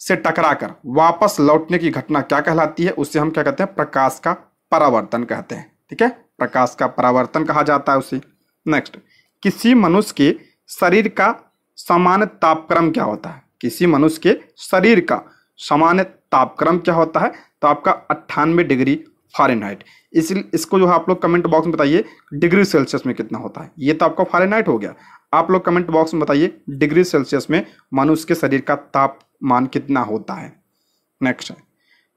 से टकराकर वापस लौटने की घटना क्या कहलाती है? उससे हम क्या कहते हैं? प्रकाश का परावर्तन कहते हैं। ठीक है? प्रकाश का परावर्तन कहा जाता है उसे। नेक्स्ट किसी मनुष्य के शरीर का सामान्य तापक्रम क्या होता है? किसी मनुष्य के शरीर का सामान्य तापक्रम क्या होता है? तो आपका अट्ठानवे डिग्री फारेनहाइट। इसलिए इसको जो है आप लोग कमेंट बॉक्स में बताइए, डिग्री सेल्सियस में कितना होता है? ये तो आपका फारेनहाइट हो गया। आप लोग कमेंट बॉक्स में बताइए, डिग्री सेल्सियस में मनुष्य के शरीर का तापमान कितना होता है? नेक्स्ट है।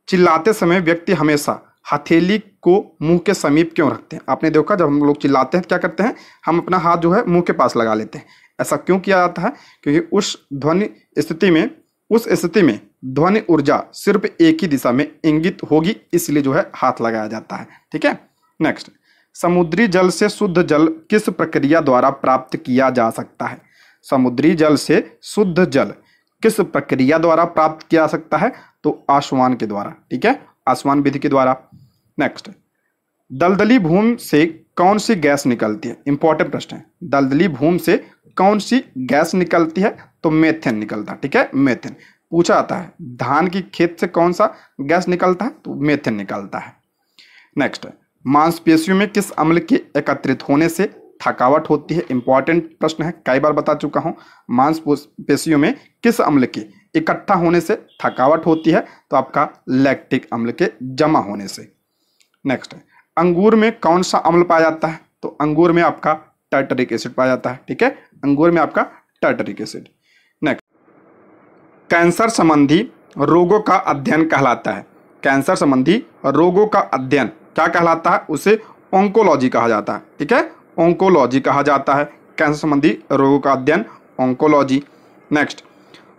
चिल्लाते समय व्यक्ति हमेशा हथेली को मुँह के समीप क्यों रखते हैं? आपने देखा, जब हम लोग चिल्लाते हैं, क्या करते हैं? हम अपना हाथ जो है मुँह के पास लगा लेते हैं। ऐसा क्यों किया जाता है? क्योंकि उस ध्वनि स्थिति में, उस स्थिति में ध्वनि ऊर्जा सिर्फ़ एक ही दिशा में इंगित होगी, इसलिए जो है हाथ लगाया जाता है। ठीक है? नेक्स्ट समुद्री जल से शुद्ध जल किस प्रक्रिया द्वारा प्राप्त किया जा सकता है? समुद्री जल से शुद्ध जल किस प्रक्रिया द्वारा प्राप्त किया जा सकता है? तो आसमान के द्वारा। ठीक है? आसमान विधि के द्वारा। नेक्स्ट दलदली भूमि से कौन सी गैस निकलती है? इंपॉर्टेंट प्रश्न है। दलदली भूमि से कौन सी गैस निकलती है? तो मेथेन निकलता है, ठीक है? मेथेन पूछा जाता है, धान की खेत से कौन सा गैस निकलता है? तो मेथेन निकलता है। नेक्स्ट मांसपेशियों में किस अम्ल के एकत्रित होने से थकावट होती है? इंपॉर्टेंट प्रश्न है, कई बार बता चुका हूँ। मांसपेशियों में किस अम्ल के इकट्ठा होने से थकावट होती है? तो आपका लैक्टिक अम्ल के जमा होने से। नेक्स्ट अंगूर में कौन सा अम्ल पाया जाता है? तो अंगूर में आपका टाइटरिक एसिड पाया जाता है, ठीक है? अंगूर में आपका टाइटरिक एसिड नेक्स्ट कैंसर संबंधी रोगों का अध्ययन कहलाता है। कैंसर संबंधी रोगों का अध्ययन क्या कहलाता है? उसे ओंकोलॉजी कहा जाता है, ठीक है? ओंकोलॉजी कहा जाता है। कैंसर संबंधी रोगों का अध्ययन ओंकोलॉजी नेक्स्ट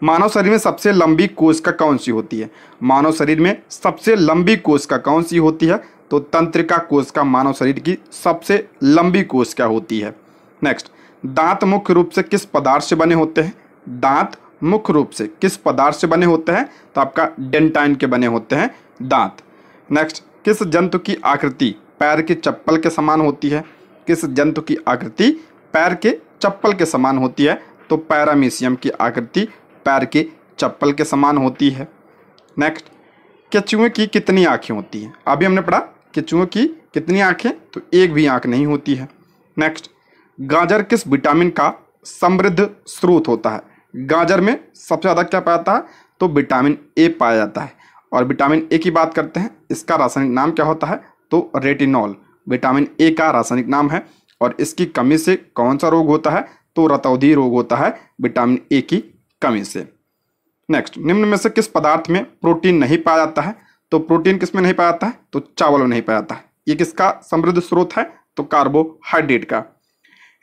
मानव शरीर में सबसे लंबी कोशिका कौन सी होती है? मानव शरीर में सबसे लंबी कोशिका कौन सी होती है? तो तंत्रिका कोशिका मानव शरीर की सबसे लंबी कोशिका होती है? नेक्स्ट दांत मुख्य रूप से किस पदार्थ से बने होते हैं? दांत मुख्य रूप से किस पदार्थ से बने होते हैं? तो आपका डेंटाइन के बने होते हैं दांत। नेक्स्ट किस जंतु की आकृति पैर की चप्पल के समान होती है? किस जंतु की आकृति पैर के चप्पल के समान होती है? तो पैरामीशियम की आकृति पैर के चप्पल के समान होती है। नेक्स्ट केचुए की कितनी आँखें होती हैं? अभी हमने पढ़ा केचुए की कितनी आँखें तो एक भी आँख नहीं होती है। नेक्स्ट गाजर किस विटामिन का समृद्ध स्रोत होता है? गाजर में सबसे ज़्यादा क्या पाया जाता है? तो विटामिन ए पाया जाता है। और विटामिन ए की बात करते हैं, इसका रासायनिक नाम क्या होता है? तो रेटिनॉल विटामिन ए का रासायनिक नाम है, और इसकी कमी से कौन सा रोग होता है? तो रतौधी रोग होता है विटामिन ए की कमी से। नेक्स्ट निम्न में से किस पदार्थ में प्रोटीन नहीं पाया जाता है? तो प्रोटीन किसमें नहीं पाया जाता? है तो चावल में नहीं पाया जाता। ये किसका? समृद्ध स्रोत है तो कार्बोहाइड्रेट का।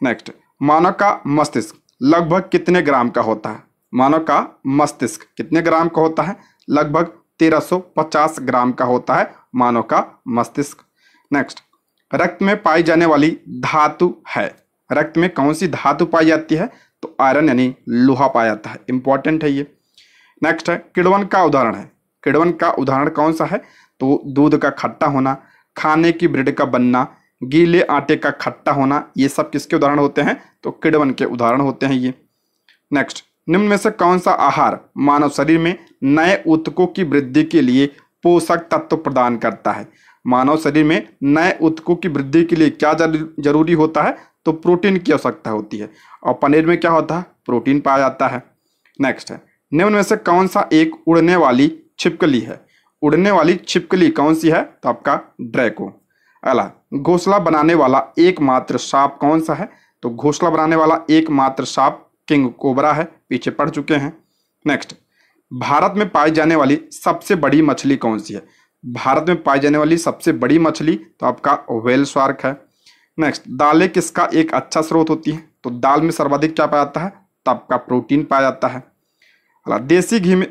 नेक्स्ट मानव का मस्तिष्क लगभग कितने ग्राम का होता है? मानव का मस्तिष्क कितने ग्राम का होता है? लगभग 1350 ग्राम का होता है मानव का मस्तिष्क। नेक्स्ट रक्त में पाई जाने वाली धातु है। रक्त में कौन सी धातु पाई जाती है? तो आयरन यानी लोहा पाया जाता है। इंपॉर्टेंट है ये। नेक्स्ट है, किड़वन का उदाहरण है। किड़वन का उदाहरण कौन सा है? तो दूध का खट्टा होना, खाने की ब्रेड का बनना, गीले आटे का खट्टा होना, ये सब किसके उदाहरण होते हैं? तो किड़वन के उदाहरण होते हैं ये। नेक्स्ट निम्न में से कौन सा आहार मानव शरीर में नए उत्तकों की वृद्धि के लिए पोषक तत्व प्रदान करता है? मानव शरीर में नए उत्तकों की वृद्धि के लिए क्या ज़रूरी होता है? तो प्रोटीन की आवश्यकता होती है। और पनीर में क्या होता है? प्रोटीन पाया जाता है। नेक्स्ट है निम्न में से कौन सा एक उड़ने वाली छिपकली है। उड़ने वाली छिपकली कौन सी है? तो आपका ड्रैको। अगला, घोसला बनाने वाला एकमात्र सांप कौन सा है? तो घोसला बनाने वाला एकमात्र सांप किंग कोबरा है। पीछे पढ़ चुके हैं। नेक्स्ट, भारत में पाई जाने वाली सबसे बड़ी मछली कौन सी है? भारत में पाई जाने वाली सबसे बड़ी मछली तो आपका वेल स्वार्क है। नेक्स्ट, दालें किसका एक अच्छा स्रोत होती है? तो दाल में सर्वाधिक क्या पाया जाता है? तो आपका प्रोटीन पाया जाता है। देसी घी में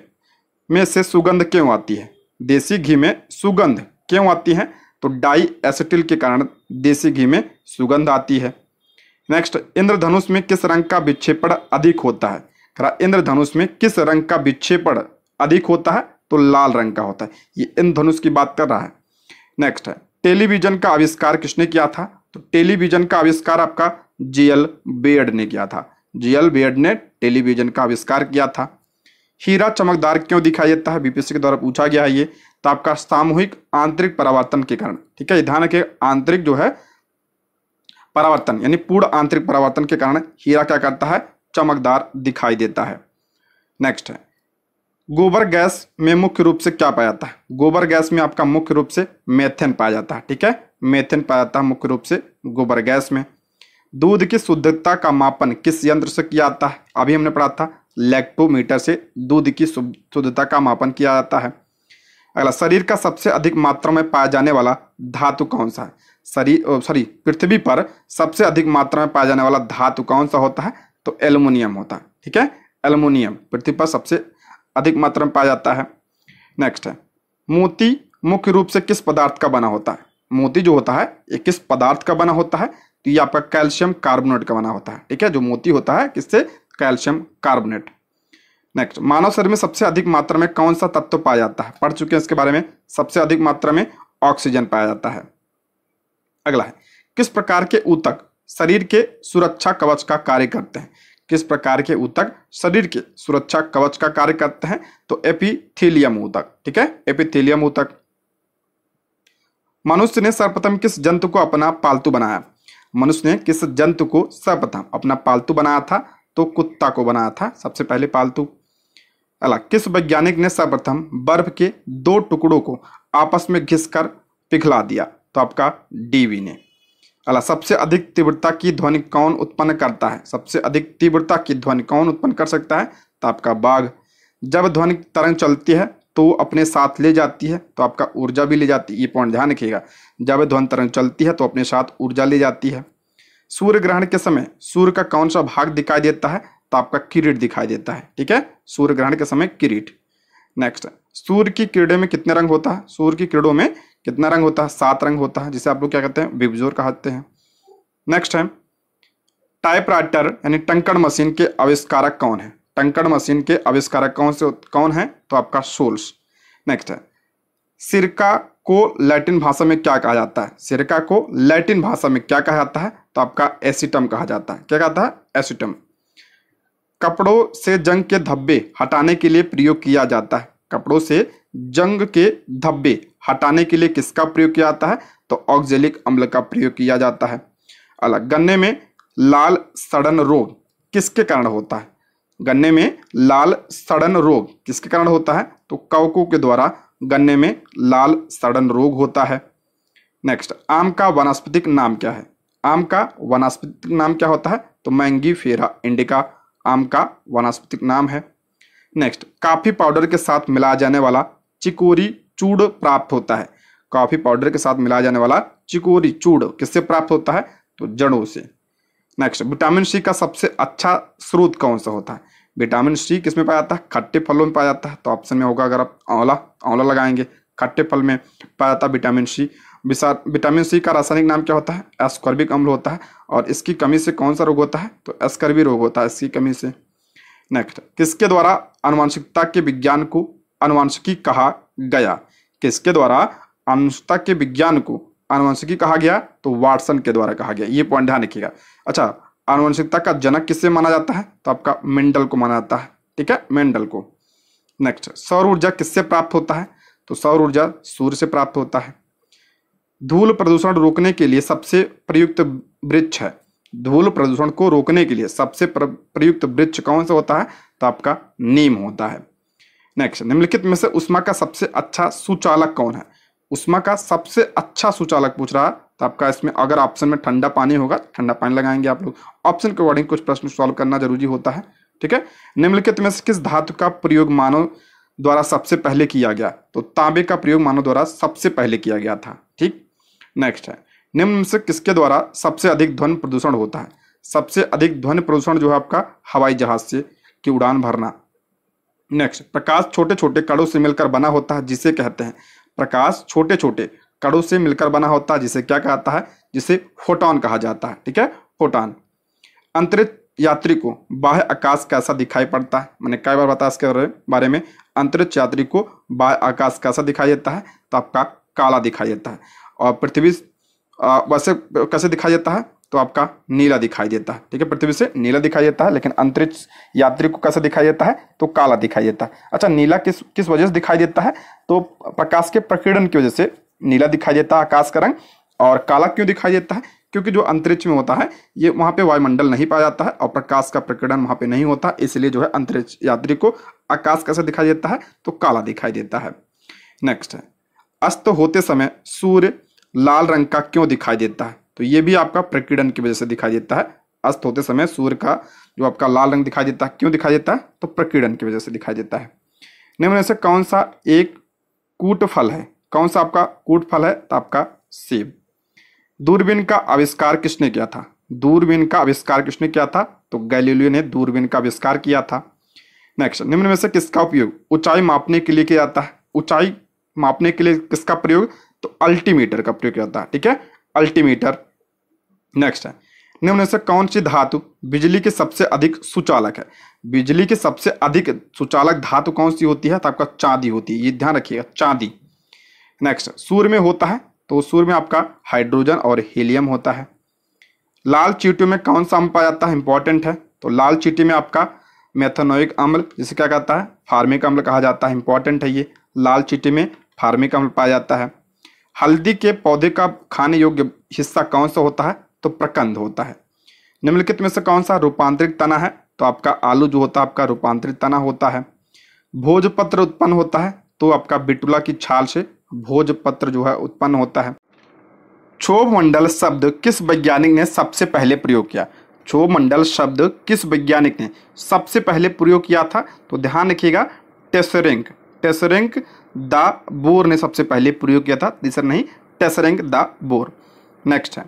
में से सुगंध क्यों आती है? देसी घी में सुगंध क्यों आती है? तो डाई एसिटिल के कारण देसी घी में सुगंध आती है। नेक्स्ट इंद्रधनुष में किस रंग का विक्षेपण अधिक होता है? इंद्रधनुष में किस रंग का विक्षेपण अधिक होता है? तो लाल रंग का होता है। ये इंद्रधनुष की बात कर रहा है। नेक्स्ट है टेलीविज़न का आविष्कार किसने किया था? तो टेलीविज़न का आविष्कार आपका जीएल बेयर्ड ने किया था। जीएल बेयर्ड ने टेलीविज़न का आविष्कार किया था। हीरा चमकदार क्यों दिखाई देता है? बीपीएससी के द्वारा पूछा गया है ये। तो आपका सामूहिक आंतरिक परावर्तन के कारण। ठीक है ध्यान रखिए, आंतरिक जो है, परावर्तन, यानी पूर्ण आंतरिक परावर्तन के कारण हीरा क्या करता है? चमकदार दिखाई देता है। नेक्स्ट है। गोबर गैस में मुख्य रूप से क्या पाया जाता है? गोबर गैस में आपका मुख्य रूप से मेथेन पाया जाता है। ठीक है, मेथेन पाया जाता है मुख्य रूप से गोबर गैस में। दूध की शुद्धता का मापन किस यंत्र से किया जाता है? अभी हमने पढ़ा था लैक्टोमीटर से दूध की शुद्धता का मापन किया जाता है। अगला, शरीर का सबसे अधिक मात्रा में पाया जाने वाला धातु कौन सा है? शरीर सॉरी, पृथ्वी पर सबसे अधिक मात्रा में पाया जाने वाला धातु कौन सा होता है? तो एल्युमिनियम होता है, ठीक है? एल्युमिनियम, पृथ्वी पर सबसे अधिक मात्रा में पाया जाता है। नेक्स्ट है, मोती मुख्य रूप से किस पदार्थ का बना होता है? मोती जो होता है, ये किस पदार्थ का बना होता है? तो ये आपका कैल्शियम कार्बोनेट का बना होता है, ठीक है? जो मोती होता है, किससे? Calcium carbonate. नेक्स्ट मानव शरीर में सबसे अधिक मात्रा में कौन सा तत्व पाया जाता है? पढ़ चुके हैं इसके बारे में। सबसे अधिक मात्रा में ऑक्सीजन पाया जाता है। अगला है, किस प्रकार के ऊतक शरीर के सुरक्षा कवच का कार्य करते हैं? किस प्रकार के ऊतक शरीर के सुरक्षा कवच का कार्य करते हैं? तो एपिथेलियम ऊतक, ठीक है? एपिथेलियम ऊतक। मनुष्य ने सर्वप्रथम किस जंतु को अपना पालतू बनाया? मनुष्य ने किस जंतु को सर्वप्रथम अपना पालतू बनाया था? तो कुत्ता को बनाया था सबसे पहले पालतू। अला, किस वैज्ञानिक ने सर्वप्रथम बर्फ़ के दो टुकड़ों को आपस में घिसकर पिघला दिया? तो आपका डीवी ने। अला, सबसे अधिक तीव्रता की ध्वनि कौन उत्पन्न करता है? सबसे अधिक तीव्रता की ध्वनि कौन उत्पन्न कर सकता है? तो आपका बाघ। जब ध्वनि तरंग चलती है तो अपने साथ ले जाती है तो आपका ऊर्जा भी ले जाती है। ये पॉइंट ध्यान रखिएगा। जब ध्वनि तरंग चलती है तो अपने साथ ऊर्जा ले जाती है। सूर्य ग्रहण के समय सूर्य का कौन सा भाग दिखाई देता है? तो आपका किरीट दिखाई देता है, ठीक है? सूर्य ग्रहण के समय किरीट। नेक्स्ट सूर्य की किरणें में कितने रंग होता है? सूर्य की किरणों में कितना रंग होता है? सात रंग होता है, जिसे आप लोग क्या कहते हैं? विबजोर कहते हैं। नेक्स्ट है टाइपराइटर यानी टंकड़ मशीन के आविष्कारक कौन है? टंकड़ मशीन के आविष्कारक कौन से, कौन है? तो आपका सोल्स। नेक्स्ट है, सिरका को लैटिन भाषा में क्या कहा जाता है? सिरका को लैटिन भाषा में क्या कहा जाता है? तो आपका एसिटम कहा जाता है। क्या कहता है? एसिटम। कपड़ों से जंग के धब्बे हटाने के लिए प्रयोग किया जाता है। कपड़ों से जंग के धब्बे हटाने के लिए किसका प्रयोग किया जाता है? तो ऑक्जेलिक अम्ल का प्रयोग किया जाता है। अलग, गन्ने में लाल सड़न रोग किसके कारण होता है? गन्ने में लाल सड़न रोग किसके कारण होता है? तो कवकों के द्वारा गन्ने में लाल सड़न रोग होता है। नेक्स्ट, आम का वनस्पतिक नाम क्या है? आम का वनस्पतिक नाम क्या होता है? तो मैंगी फेरा इंडिका आम का वनस्पतिक नाम है। नेक्स्ट काफ़ी पाउडर के साथ मिलाया जाने वाला चिकोरी चूड़ प्राप्त होता है। कॉफ़ी पाउडर के साथ मिलाया जाने वाला चिकोरी चूड़ किससे प्राप्त होता है? तो जड़ों से। नेक्स्ट विटामिन सी का सबसे अच्छा स्रोत कौन सा होता है? विटामिन सी किसमें पाया जाता है? खट्टे फलों में पाया जाता है। तो ऑप्शन में होगा अगर आप आंवला आंवला लगाएँगे, खट्टे फल में पाया जाता है विटामिन सी विटामिन सी का रासायनिक नाम क्या होता है? एस्कॉर्बिक अम्ल होता है। और इसकी कमी से कौन सा रोग होता है? तो एस्कर्बी रोग होता है इसकी कमी से। नेक्स्ट किसके द्वारा अनुवांशिकता के विज्ञान को अनुवांशिकी कहा गया? किसके द्वारा? अनुवांशिकता के विज्ञान को अनुवंशिकी कहा गया? तो वाटसन के द्वारा कहा गया। ये पॉइंट ध्यान रखिएगा। अच्छा अनुवंशिकता का जनक किससे माना जाता है? तो आपका मेंडल को माना जाता है। ठीक है? मेंडल को। नेक्स्ट सौर ऊर्जा किससे प्राप्त होता है? तो सौर ऊर्जा सूर्य से प्राप्त होता है। धूल प्रदूषण रोकने के लिए सबसे प्रयुक्त वृक्ष है। धूल प्रदूषण को रोकने के लिए सबसे प्रयुक्त वृक्ष कौन सा होता है? तो आपका नीम होता है। नेक्स्ट निम्नलिखित में से उष्मा का सबसे अच्छा सुचालक कौन है? उष्मा का सबसे अच्छा सुचालक पूछ रहा है तो आपका इसमें अगर ऑप्शन में ठंडा पानी होगा, ठंडा पानी लगाएँगे आप लोग। ऑप्शन के अकॉर्डिंग कुछ प्रश्न सॉल्व करना ज़रूरी होता है, ठीक है? निम्नलिखित में से किस धातु का प्रयोग मानव द्वारा सबसे पहले किया गया? तो तांबे का प्रयोग मानव द्वारा सबसे पहले किया गया था, ठीक? नेक्स्ट है। निम्न से किसके द्वारा सबसे अधिक ध्वनि प्रदूषण होता है? सबसे अधिक ध्वनि प्रदूषण जो है आपका हवाई जहाज़ से की उड़ान भरना। नेक्स्ट प्रकाश छोटे छोटे कड़ों से मिलकर बना होता है, जिसे कहते हैं। प्रकाश छोटे छोटे कड़ों से मिलकर बना होता है, जिसे क्या कहता है? जिसे फोटोन कहा जाता है, ठीक है? फोटोन। अंतरिक्ष यात्री को बाह्य आकाश कैसा दिखाई पड़ता है? मैंने कई बार बताया इसके बारे में। अंतरिक्ष यात्री को बाह्य आकाश कैसा दिखाई देता है? तो आपका काला दिखाई देता है। और पृथ्वी वैसे कैसे दिखाई देता है तो आपका नीला दिखाई देता है ठीक है पृथ्वी से नीला दिखाई देता है लेकिन अंतरिक्ष यात्री को कैसे दिखाई देता है तो काला दिखाई देता है अच्छा नीला किस किस वजह से दिखाई देता है तो प्रकाश के प्रकीर्णन की वजह से नीला दिखाई देता है आकाश का रंग और काला क्यों दिखाई देता है क्योंकि जो अंतरिक्ष में होता है ये वहाँ पे वायुमंडल नहीं पाया जाता है और प्रकाश का प्रकीर्णन वहाँ पे नहीं होता इसलिए जो है अंतरिक्ष यात्री को आकाश कैसे दिखाई देता है तो काला दिखाई देता है नेक्स्ट है अस्त होते समय सूर्य लाल रंग का क्यों दिखाई देता है? तो ये भी आपका प्रकीर्णन की वजह से दिखाई देता है। अस्त होते समय सूर्य का जो आपका लाल रंग दिखाई देता है, क्यों दिखाई देता है? तो प्रकीर्णन की वजह से दिखाई देता है। निम्न से कौन सा एक कूट फल है? कौन सा आपका कूट फल है? तो आपका सेब। दूरबीन का आविष्कार किसने किया था? दूरबीन का आविष्कार किसने किया था? तो गैलीलियो ने दूरबीन का आविष्कार किया था। नेक्स्ट निम्न में से किसका उपयोग? ऊंचाई मापने के लिए किया जाता है। ऊंचाई मापने के लिए किसका प्रयोग? तो अल्टीमीटर का प्रयोग किया जाता है ठीक है? अल्टीमीटर। नेक्स्ट है। निम्न से कौन सी धातु बिजली के सबसे अधिक सुचालक है? बिजली के सबसे अधिक सुचालक धातु कौन सी होती है? तो आपका चांदी होती है, ये ध्यान रखिएगा, चांदी। नेक्स्ट सूर्य में होता है तो सूर्य में आपका हाइड्रोजन और हीलियम होता है। लाल चीटियों में कौन सा अम्ल पाया जाता है? इंपॉर्टेंट है। तो लाल चीटी में आपका मेथनोइक अम्ल, जिसे क्या कहता है? फार्मिक अम्ल कहा जाता है। इंपॉर्टेंट है ये। लाल चीटी में फार्मिक अम्ल पाया जाता है। हल्दी के पौधे का खाने योग्य हिस्सा कौन सा होता है? तो प्रकंद होता है। निम्नलिखित में से कौन सा रूपांतरित तना है? तो आपका आलू जो होता है, आपका रूपांतरित तना होता है। भोजपत्र उत्पन्न होता है तो आपका बिटुला की छाल से भोजपत्र जो है उत्पन्न होता है। क्षोभ मंडल शब्द किस वैज्ञानिक ने सबसे पहले प्रयोग किया? क्षोभ मंडल शब्द किस वैज्ञानिक ने सबसे पहले प्रयोग किया था? तो ध्यान रखिएगा टेसरिंग टेसरिंग द बोर ने सबसे पहले प्रयोग किया था। तीसरा नहीं टेसरिंग द बोर। नेक्स्ट है।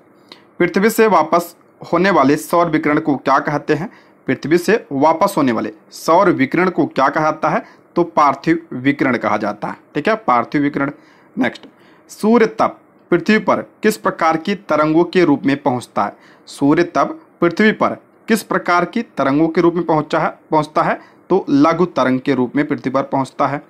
पृथ्वी से वापस होने वाले सौर विकिरण को क्या कहते हैं? पृथ्वी से वापस होने वाले सौर विकिरण को क्या कहता है? तो पार्थिव विकिरण कहा जाता है। ठीक है, पार्थिव विकिरण। नेक्स्ट सूर्य तप पृथ्वी पर किस प्रकार की तरंगों के रूप में पहुँचता है? सूर्य तप पृथ्वी पर किस प्रकार की तरंगों के रूप में पहुँचा है? पहुँचता है तो लघु तरंग के रूप में पृथ्वी पर पहुँचता है।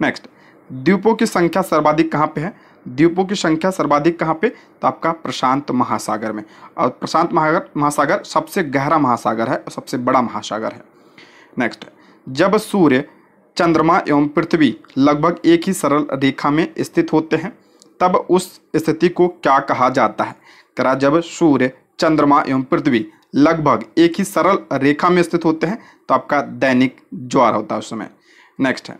नेक्स्ट द्वीपों की संख्या सर्वाधिक कहाँ पे है? द्वीपों की संख्या सर्वाधिक कहाँ पे? तो आपका प्रशांत महासागर में। और प्रशांत महासागर महासागर सबसे गहरा महासागर है और सबसे बड़ा महासागर है। नेक्स्ट जब सूर्य, चंद्रमा एवं पृथ्वी लगभग एक ही सरल रेखा में स्थित होते हैं, तब उस स्थिति को क्या कहा जाता है? करा जब सूर्य, चंद्रमा एवं पृथ्वी लगभग एक ही सरल रेखा में स्थित होते हैं तो आपका दैनिक ज्वार होता है उस समय। नेक्स्ट है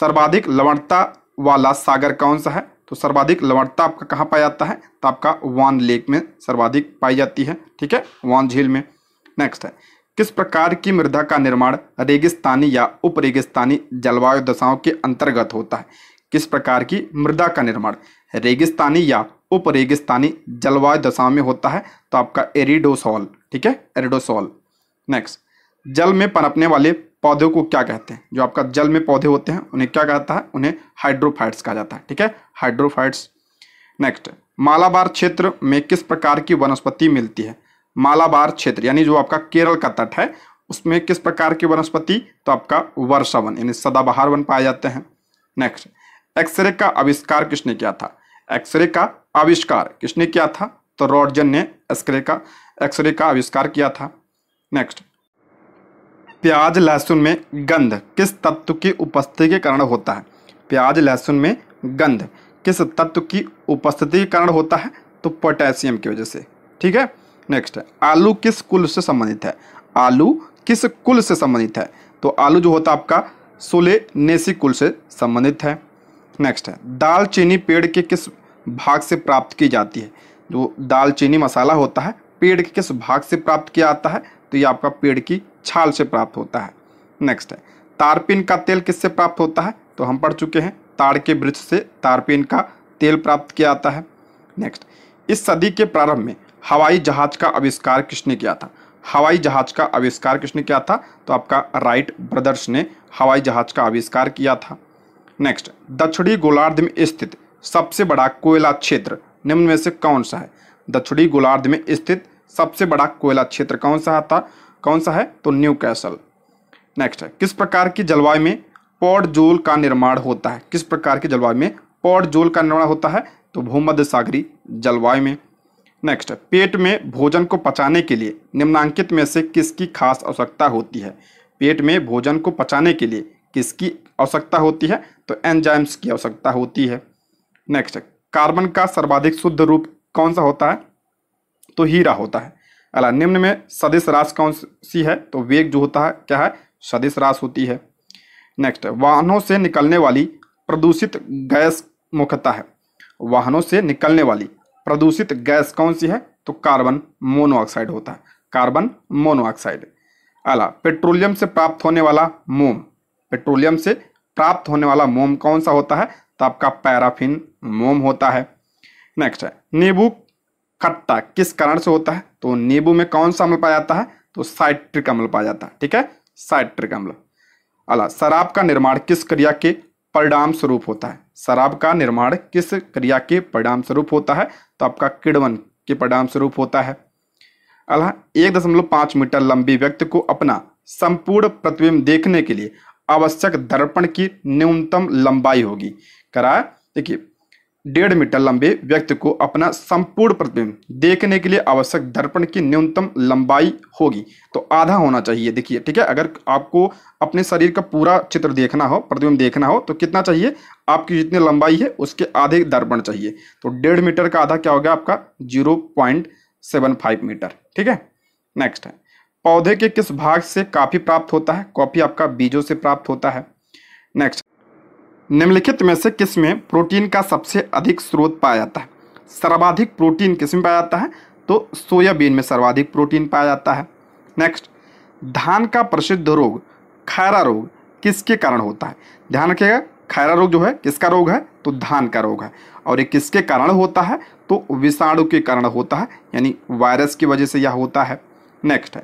सर्वाधिक लवणता वाला सागर कौन सा है? तो सर्वाधिक लवणता आपका कहाँ पाया जाता है? तो आपका वान लेक में सर्वाधिक पाई जाती है, ठीक है? वान झील में। नेक्स्ट है। किस प्रकार की मृदा का निर्माण रेगिस्तानी या उप रेगिस्तानी जलवायु दशाओं के अंतर्गत होता है? किस प्रकार की मृदा का निर्माण रेगिस्तानी या उप रेगिस्तानी जलवायु दशाओं में होता है? तो आपका एरिडोसॉल, ठीक है? एरिडोसॉल। नेक्स्ट जल में पनपने वाले पौधों को क्या कहते हैं? जो आपका जल में पौधे होते हैं, उन्हें क्या कहता है? उन्हें हाइड्रोफाइट्स कहा जाता है, ठीक है? हाइड्रोफाइट्स नेक्स्ट मालाबार क्षेत्र में किस प्रकार की वनस्पति मिलती है? मालाबार क्षेत्र, यानी जो आपका केरल का तट है, उसमें किस प्रकार की वनस्पति? तो आपका वर्षा वन, यानी सदाबहार वन पाए जाते हैं। नेक्स्ट एक्सरे का आविष्कार किसने किया था? एक्सरे का आविष्कार किसने किया था? तो रॉडजन ने एक्सरे का एक्सरे का आविष्कार किया था। नेक्स्ट प्याज लहसुन में गंध किस तत्व की उपस्थिति के कारण होता है? प्याज लहसुन में गंध किस तत्व की उपस्थिति के कारण होता है? तो पोटेशियम की वजह से। ठीक है? नेक्स्ट है। आलू किस कुल से संबंधित है? आलू किस कुल से संबंधित है? तो आलू जो होता है आपका, सोले नेसी कुल से संबंधित है। नेक्स्ट है। दालचीनी पेड़ के किस भाग से प्राप्त की जाती है? जो दालचीनी मसाला होता है, पेड़ के किस भाग से प्राप्त किया जाता है? तो ये आपका पेड़ की छाल से प्राप्त होता है। नेक्स्ट है, तारपीन का तेल किससे प्राप्त होता है? तो हम पढ़ चुके हैं, ताड़ के वृक्ष से तारपीन का तेल प्राप्त किया जाता है। नेक्स्ट इस सदी के प्रारंभ में हवाई जहाज़ का आविष्कार किसने किया था? हवाई जहाज़ का आविष्कार किसने किया था? तो आपका राइट ब्रदर्स ने हवाई जहाज़ का आविष्कार किया था। नेक्स्ट दक्षिणी गोलार्ध में स्थित सबसे बड़ा कोयला क्षेत्र निम्न में से कौन सा है? दक्षिणी गोलार्ध में स्थित सबसे बड़ा कोयला क्षेत्र कौन सा था? कौन सा है? तो न्यू कैसल नेक्स्ट है, किस प्रकार की जलवायु में पौड जोल का निर्माण होता है? किस प्रकार की जलवायु में पौड जोल का निर्माण होता है? तो भूमध्य सागरी जलवायु में। नेक्स्ट पेट में भोजन को पचाने के लिए निम्नांकित में से किसकी खास आवश्यकता होती है? पेट में भोजन को पचाने के लिए किसकी आवश्यकता होती है? तो एंजाइम्स की आवश्यकता होती है। नेक्स्ट कार्बन का सर्वाधिक शुद्ध रूप कौन सा होता है? तो हीरा होता है। अला निम्न में सदिश रास कौन सी है? तो वेग जो होता है, क्या है? सदिश रास होती है। नेक्स्ट वाहनों से निकलने वाली प्रदूषित गैस मुख्यतः है। वाहनों से निकलने वाली प्रदूषित गैस कौन सी है? तो कार्बन मोनोऑक्साइड होता है। Carbon monoxide. अला पेट्रोलियम से प्राप्त होने वाला मोम। पेट्रोलियम से प्राप्त होने वाला मोम कौन सा होता है? तो आपका पैराफिन मोम होता है। नेक्स्ट है नींबू खट्टा किस कारण से होता है? तो नींबू में कौन सा अम्ल पाया जाता है? तो साइट्रिक अम्ल पाया जाता है, ठीक है? साइट्रिक अम्ल। अला, शराब का निर्माण किस क्रिया के परिणाम स्वरूप होता है? शराब का निर्माण किस क्रिया के परिणाम स्वरूप होता है? तो आपका किड़वन के परिणाम स्वरूप होता है। अला, एक दशमलव पाँच मीटर लंबी व्यक्ति को अपना संपूर्ण प्रतिबिंब देखने के लिए आवश्यक दर्पण की न्यूनतम लंबाई होगी। करा, देखिए डेढ़ मीटर लंबे व्यक्ति को अपना संपूर्ण प्रतिबिंब देखने के लिए आवश्यक दर्पण की न्यूनतम लंबाई होगी। तो आधा होना चाहिए। देखिए, ठीक है? अगर आपको अपने शरीर का पूरा चित्र देखना हो, प्रतिबिंब देखना हो तो कितना चाहिए? आपकी जितनी लंबाई है, उसके आधे दर्पण चाहिए। तो डेढ़ मीटर का आधा क्या हो गया आपका? Zero seven five metre. ठीक है? नेक्स्ट है। पौधे के किस भाग से काफ़ी प्राप्त होता है? कॉफ़ी आपका बीजों से प्राप्त होता है। नेक्स्ट। निम्नलिखित में से किसमें प्रोटीन का सबसे अधिक स्रोत पाया जाता है? सर्वाधिक प्रोटीन किसमें पाया जाता है? तो सोयाबीन में सर्वाधिक प्रोटीन पाया जाता है। नेक्स्ट, धान का प्रसिद्ध रोग, खैरा रोग, किसके कारण होता है? ध्यान रखिएगा, खैरा रोग जो है, किसका रोग है? तो धान का रोग है। और ये किसके कारण होता है? तो विषाणु के कारण होता है, यानी वायरस की वजह से यह होता है। नेक्स्ट है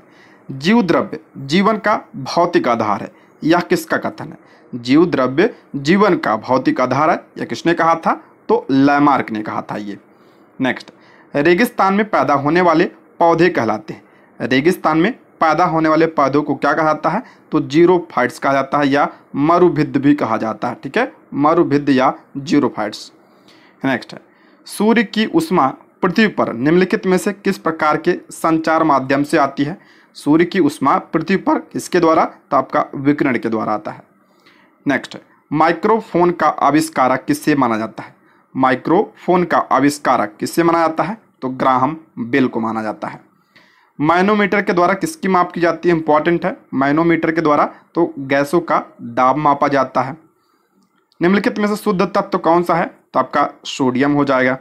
जीव द्रव्य जीवन का भौतिक आधार है। यह किसका कथन है? जीव द्रव्य जीवन का भौतिक आधार है यह किसने कहा था? तो लैमार्क ने कहा था ये। नेक्स्ट रेगिस्तान में पैदा होने वाले पौधे कहलाते हैं। रेगिस्तान में पैदा होने वाले पौधों को क्या कहा जाता है? तो ज़ीरो फाइट्स कहा जाता है, या मरुभिद्ध भी कहा जाता है, ठीक है? मरुभिद्ध या ज़ीरो फाइट्स नेक्स्ट है सूर्य की उष्मा पृथ्वी पर निम्नलिखित में से किस प्रकार के संचार माध्यम से आती है? सूर्य की उष्मा पृथ्वी पर किसके द्वारा? तो आपका विकिरण के द्वारा आता है। नेक्स्ट माइक्रोफोन का आविष्कारक किससे माना जाता है? माइक्रोफोन का आविष्कारक किससे माना जाता है? तो ग्राहम बेल को माना जाता है। मैनोमीटर के द्वारा किसकी माप की जाती है? इंपॉर्टेंट है। मैनोमीटर के द्वारा तो गैसों का दाब मापा जाता है। निम्नलिखित में से शुद्ध तत्व तो कौन सा है? तो आपका सोडियम हो जाएगा।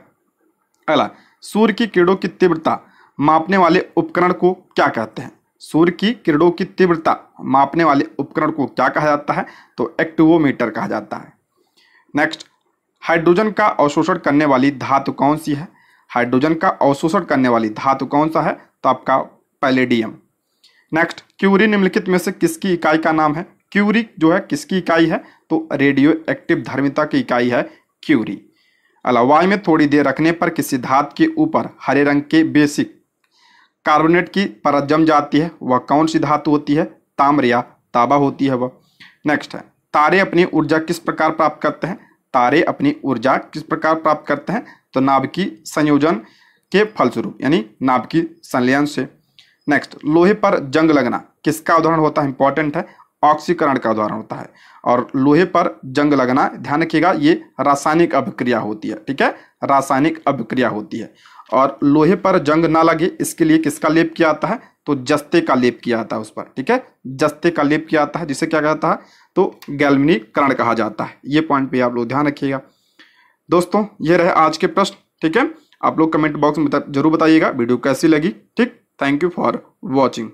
अगला, सूर्य की किरणों की तीव्रता मापने वाले उपकरण को क्या कहते हैं? सूर्य की किरणों की तीव्रता मापने वाले उपकरण को क्या कहा जाता है? तो एक्टिवोमीटर कहा जाता है। नेक्स्ट हाइड्रोजन का अवशोषण करने वाली धातु कौन सी है? हाइड्रोजन का अवशोषण करने वाली धातु कौन सा है? तो आपका पैलेडियम। नेक्स्ट क्यूरी निम्नलिखित में से किसकी इकाई का नाम है? क्यूरी जो है किसकी इकाई है? तो रेडियो एक्टिव धर्मिता की इकाई है क्यूरी। अलावाई में थोड़ी देर रखने पर किसी धात के ऊपर हरे रंग के बेसिक कार्बोनेट की परत जम जाती है, वह कौन सी धातु होती है? ताम्र या ताबा होती है वह। नेक्स्ट है, तारे अपनी ऊर्जा किस प्रकार प्राप्त करते हैं? तारे अपनी ऊर्जा किस प्रकार प्राप्त करते हैं? तो नाभ की संयोजन के फलस्वरूप, यानी नाभ की संलयन से। नेक्स्ट लोहे पर जंग लगना किसका उदाहरण होता है? इंपॉर्टेंट है, ऑक्सीकरण का उदाहरण होता है। और लोहे पर जंग लगना, ध्यान रखिएगा, ये रासायनिक अभिक्रिया होती है, ठीक है? रासायनिक अभिक्रिया होती है। और लोहे पर जंग ना लगे, इसके लिए किसका लेप किया जाता है? तो जस्ते का लेप किया जाता है उस पर, ठीक है? जस्ते का लेप किया जाता है, जिसे क्या कहता है? तो गैल्वनीकरण कहा जाता है। ये पॉइंट भी आप लोग ध्यान रखिएगा। दोस्तों, ये रहे आज के प्रश्न, ठीक है? आप लोग कमेंट बॉक्स में ज़रूर बताइएगा, वीडियो कैसी लगी, ठीक? Thank you for watching